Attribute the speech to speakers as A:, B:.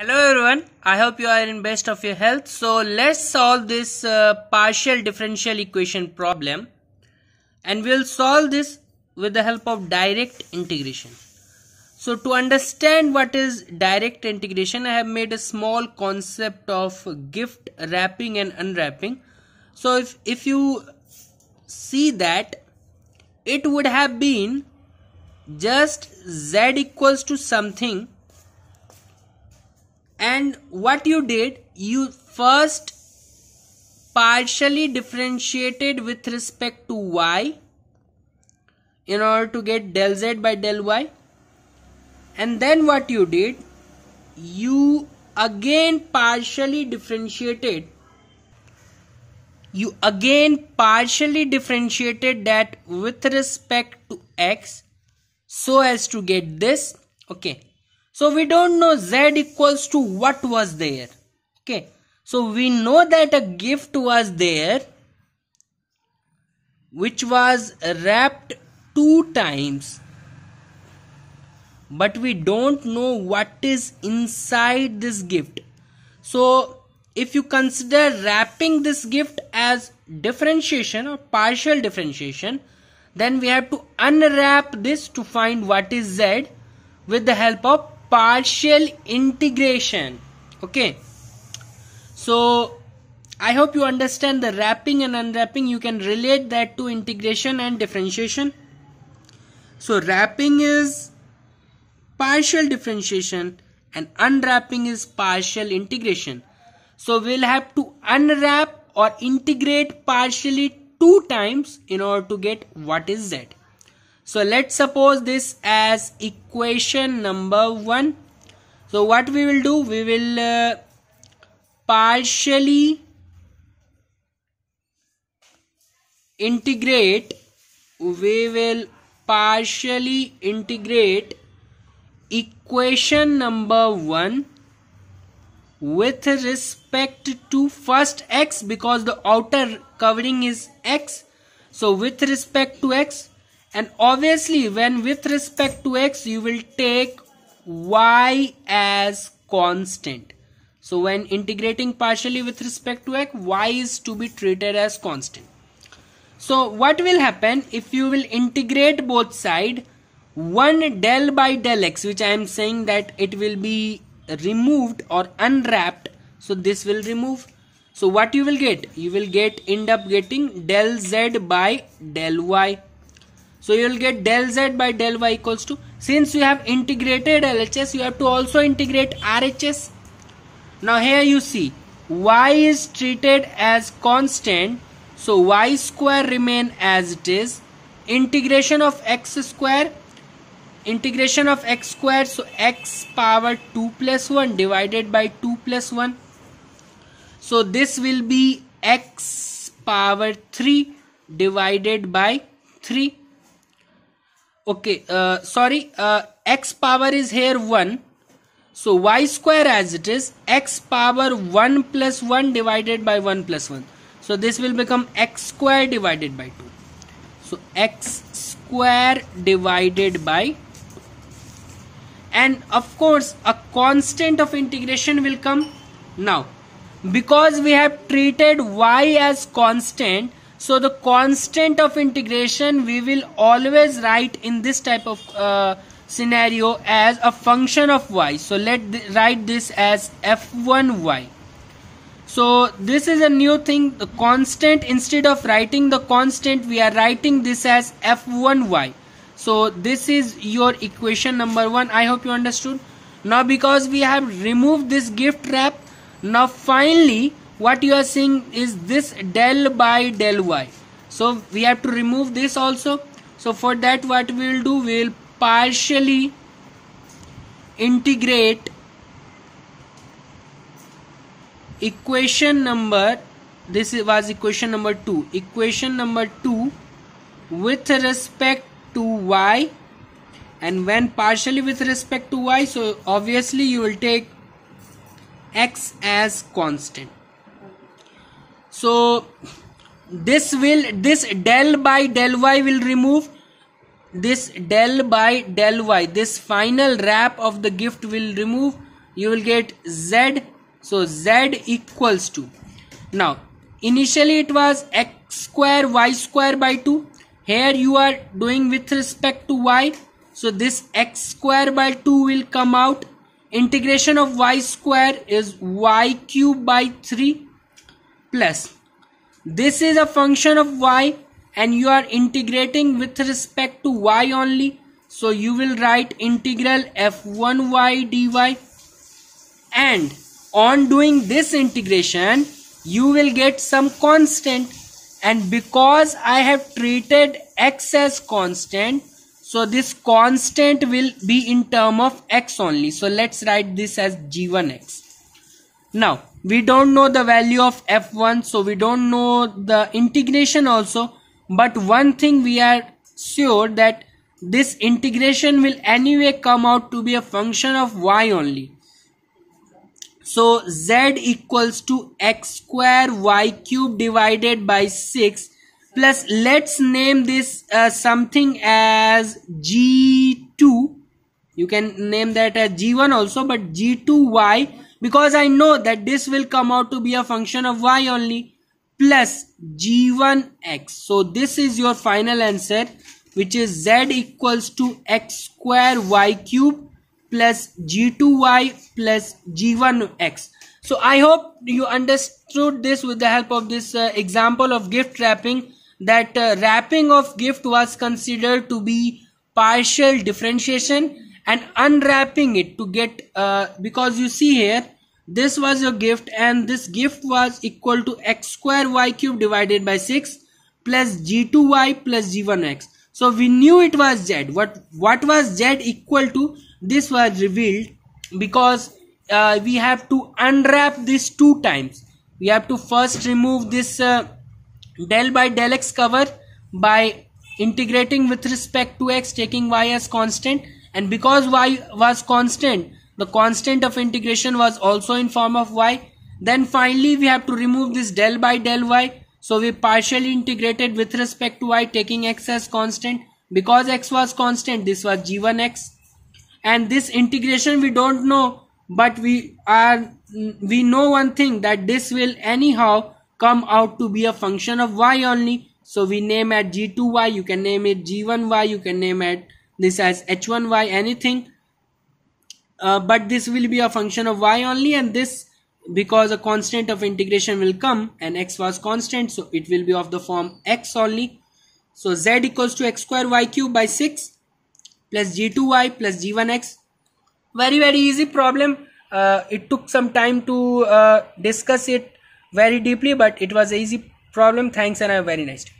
A: Hello everyone, I hope you are in best of your health. So let's solve this uh, partial differential equation problem and we'll solve this with the help of direct integration. So to understand what is direct integration, I have made a small concept of gift wrapping and unwrapping. So if, if you see that, it would have been just z equals to something and what you did you first partially differentiated with respect to y in order to get del z by del y. And then what you did you again partially differentiated. You again partially differentiated that with respect to x so as to get this. Okay so we don't know z equals to what was there. Okay. So we know that a gift was there which was wrapped two times but we don't know what is inside this gift. So if you consider wrapping this gift as differentiation or partial differentiation then we have to unwrap this to find what is z with the help of partial integration. Okay. So i hope you understand the wrapping and unwrapping. You can relate that to integration and differentiation. So wrapping is partial differentiation and unwrapping is partial integration. So we'll have to unwrap or integrate partially two times in order to get what is z so let's suppose this as equation number 1. So what we will do, we will uh, partially integrate, we will partially integrate equation number 1 with respect to first x because the outer covering is x. So with respect to x and obviously when with respect to x you will take y as constant. So when integrating partially with respect to x y is to be treated as constant. So what will happen if you will integrate both side? 1 del by del x which I am saying that it will be removed or unwrapped. So this will remove. So what you will get? You will get end up getting del z by del y so you will get del z by del y equals to since you have integrated LHS you have to also integrate RHS. Now here you see y is treated as constant. So y square remain as it is. Integration of x square integration of x square so x power 2 plus 1 divided by 2 plus 1 so this will be x power 3 divided by 3 okay uh, sorry uh, x power is here 1 so y square as it is x power 1 plus 1 divided by 1 plus 1 so this will become x square divided by 2 so x square divided by and of course a constant of integration will come. Now because we have treated y as constant so the constant of integration we will always write in this type of uh, scenario as a function of y. So let write this as f1y. So this is a new thing the constant instead of writing the constant we are writing this as f1y. So this is your equation number 1 I hope you understood. Now because we have removed this gift wrap now finally what you are seeing is this del by del y. So we have to remove this also. So for that what we will do? We will partially integrate equation number this was equation number 2 equation number 2 with respect to y. And when partially with respect to y so obviously you will take x as constant so this will this del by del y will remove this del by del y. This final wrap of the gift will remove. You will get z. So z equals to now initially it was x square y square by 2 here you are doing with respect to y. So this x square by 2 will come out. Integration of y square is y cube by 3 plus. This is a function of y and you are integrating with respect to y only. So you will write integral f1y dy. And on doing this integration you will get some constant. And because I have treated x as constant so this constant will be in term of x only. So let's write this as g1x now we don't know the value of f1 so we don't know the integration also. But one thing we are sure that this integration will anyway come out to be a function of y only. So z equals to x square y cube divided by 6 plus let's name this uh, something as g2 you can name that as g1 also but g2y because I know that this will come out to be a function of y only plus g1x so this is your final answer which is z equals to x square y cube plus g2y plus g1x so i hope you understood this with the help of this uh, example of gift wrapping that uh, wrapping of gift was considered to be partial differentiation and unwrapping it to get uh, because you see here this was your gift and this gift was equal to x square y cube divided by 6 plus g2y plus g1x so we knew it was z. What what was z equal to this was revealed because uh, we have to unwrap this two times. We have to first remove this uh, del by del x cover by integrating with respect to x taking y as constant and because y was constant the constant of integration was also in form of y then finally we have to remove this del by del y. So we partially integrated with respect to y taking x as constant. Because x was constant this was g1x and this integration we don't know but we are we know one thing that this will anyhow come out to be a function of y only. So we name at g2y you can name it g1y you can name it this as h1y anything. Uh, but this will be a function of y only and this because a constant of integration will come and x was constant so it will be of the form x only. So z equals to x square y cube by 6 plus g2y plus g1x very very easy problem. Uh, it took some time to uh, discuss it very deeply but it was an easy problem. Thanks and have a very nice day